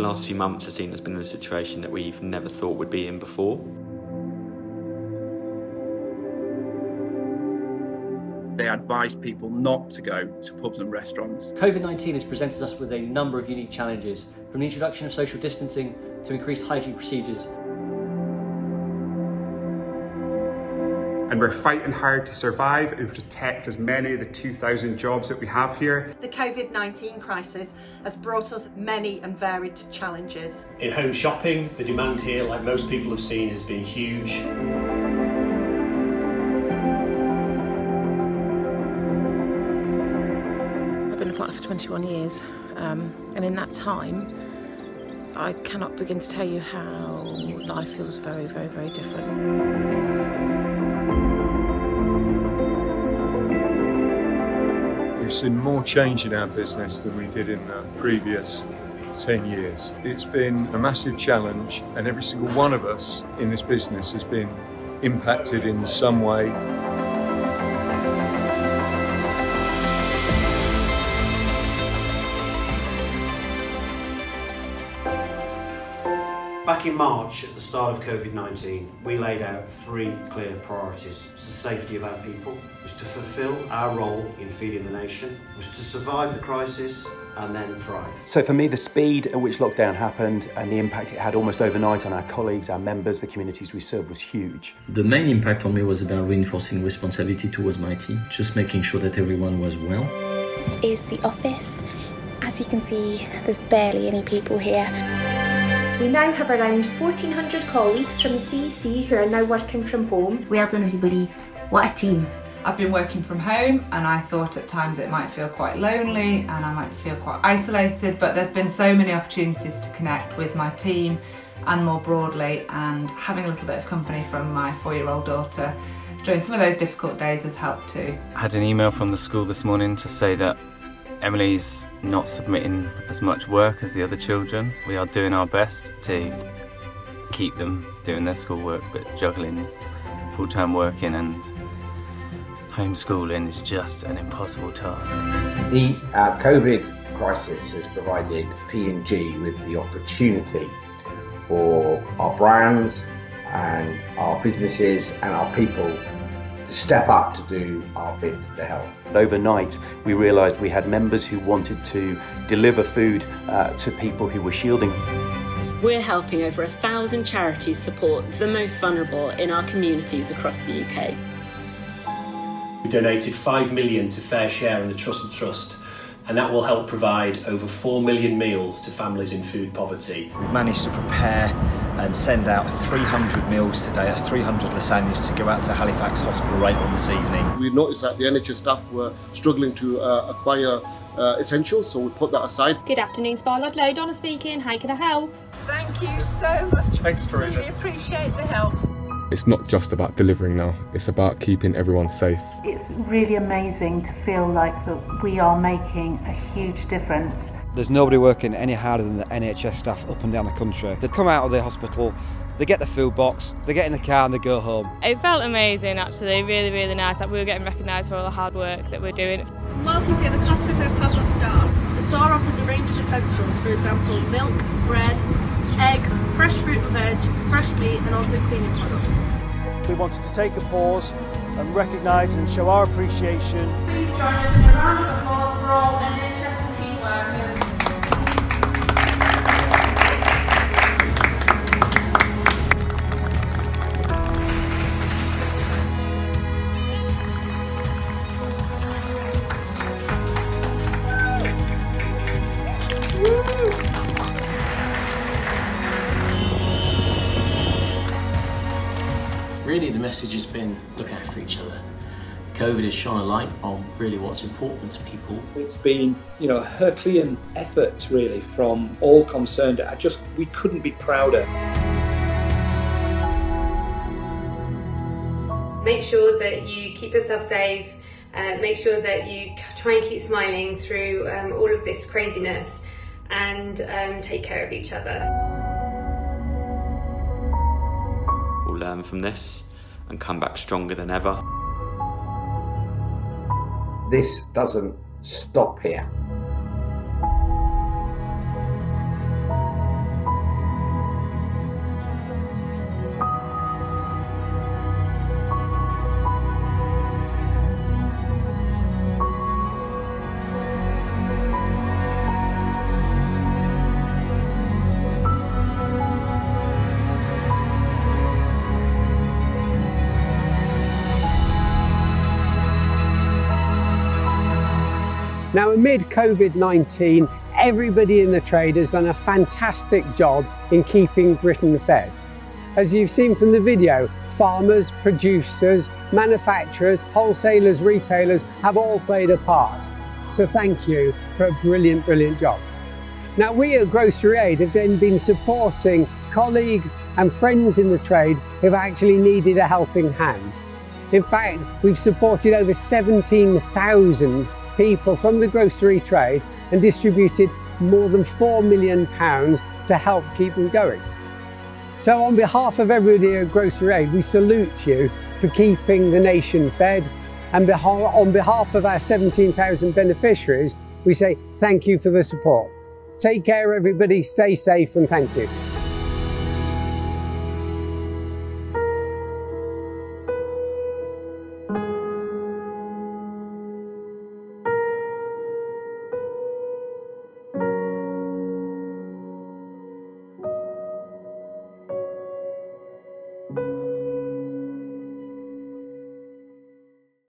The last few months have seen us been in a situation that we've never thought we'd be in before. They advised people not to go to pubs and restaurants. COVID 19 has presented us with a number of unique challenges, from the introduction of social distancing to increased hygiene procedures. And we're fighting hard to survive and protect as many of the 2,000 jobs that we have here. The COVID-19 crisis has brought us many and varied challenges. In home shopping, the demand here, like most people have seen, has been huge. I've been a partner for 21 years, um, and in that time, I cannot begin to tell you how life feels very, very, very different. We've seen more change in our business than we did in the previous 10 years. It's been a massive challenge, and every single one of us in this business has been impacted in some way. Back in March, at the start of COVID-19, we laid out three clear priorities. It was the safety of our people, was to fulfil our role in feeding the nation, was to survive the crisis and then thrive. So for me, the speed at which lockdown happened and the impact it had almost overnight on our colleagues, our members, the communities we serve was huge. The main impact on me was about reinforcing responsibility towards my team, just making sure that everyone was well. This is the office. As you can see, there's barely any people here. We now have around 1,400 colleagues from the CEC who are now working from home. Well done everybody, what a team. I've been working from home and I thought at times it might feel quite lonely and I might feel quite isolated but there's been so many opportunities to connect with my team and more broadly and having a little bit of company from my four-year-old daughter during some of those difficult days has helped too. I had an email from the school this morning to say that Emily's not submitting as much work as the other children. We are doing our best to keep them doing their schoolwork, but juggling full-time working and homeschooling is just an impossible task. The uh, COVID crisis has provided P&G with the opportunity for our brands and our businesses and our people step up to do our bit to help. Overnight, we realised we had members who wanted to deliver food uh, to people who were shielding. We're helping over a thousand charities support the most vulnerable in our communities across the UK. We donated 5 million to FareShare and the Trussell Trust and that will help provide over 4 million meals to families in food poverty. We've managed to prepare and send out 300 meals today, that's 300 lasagnas to go out to Halifax Hospital right on this evening. We noticed that the NHS staff were struggling to uh, acquire uh, essentials, so we put that aside. Good afternoon, Spar Ludlow. Donna speaking. How can I help? Thank you so much. Thanks, Teresa. Really appreciate the help. It's not just about delivering now, it's about keeping everyone safe. It's really amazing to feel like that we are making a huge difference. There's nobody working any harder than the NHS staff up and down the country. They come out of the hospital, they get the food box, they get in the car and they go home. It felt amazing actually, really, really nice. that we were getting recognised for all the hard work that we're doing. Welcome to the Costco Pop-Up Star. The store offers a range of essentials, for example, milk, bread, eggs, fresh fruit and veg, fresh meat and also cleaning products. We wanted to take a pause and recognise and show our appreciation. Please join us in a round of applause for all NHS and key workers. Really, the message has been look after each other. COVID has shone a light on really what's important to people. It's been, you know, a Herculean effort really from all concerned. I just, we couldn't be prouder. Make sure that you keep yourself safe. Uh, make sure that you try and keep smiling through um, all of this craziness and um, take care of each other. Learn from this and come back stronger than ever. This doesn't stop here. Now, amid COVID 19, everybody in the trade has done a fantastic job in keeping Britain fed. As you've seen from the video, farmers, producers, manufacturers, wholesalers, retailers have all played a part. So thank you for a brilliant, brilliant job. Now, we at GroceryAid have then been supporting colleagues and friends in the trade who've actually needed a helping hand. In fact, we've supported over 17,000 people from the grocery trade and distributed more than £4 million to help keep them going. So on behalf of everybody at GroceryAid, we salute you for keeping the nation fed and on behalf of our 17,000 beneficiaries, we say thank you for the support. Take care everybody, stay safe and thank you.